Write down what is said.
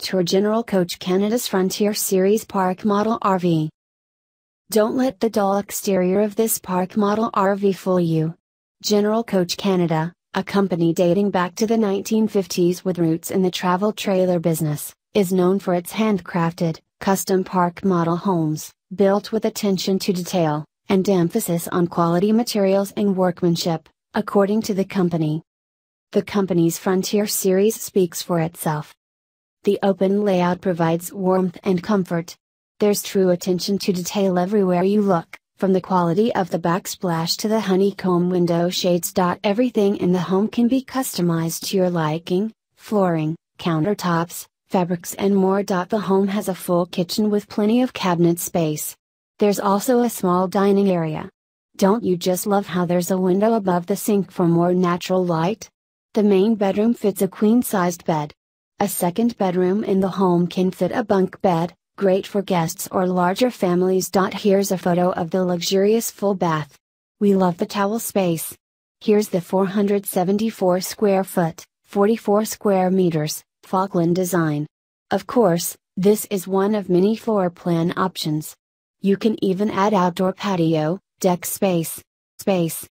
Tour General Coach Canada's Frontier Series Park Model RV. Don't let the dull exterior of this park model RV fool you. General Coach Canada, a company dating back to the 1950s with roots in the travel trailer business, is known for its handcrafted, custom park model homes, built with attention to detail, and emphasis on quality materials and workmanship, according to the company. The company's Frontier series speaks for itself. The open layout provides warmth and comfort. There's true attention to detail everywhere you look, from the quality of the backsplash to the honeycomb window shades. Everything in the home can be customized to your liking flooring, countertops, fabrics, and more. The home has a full kitchen with plenty of cabinet space. There's also a small dining area. Don't you just love how there's a window above the sink for more natural light? The main bedroom fits a queen sized bed. A second bedroom in the home can fit a bunk bed, great for guests or larger families. Here's a photo of the luxurious full bath. We love the towel space. Here's the 474 square foot, 44 square meters, Falkland design. Of course, this is one of many floor plan options. You can even add outdoor patio, deck space, space,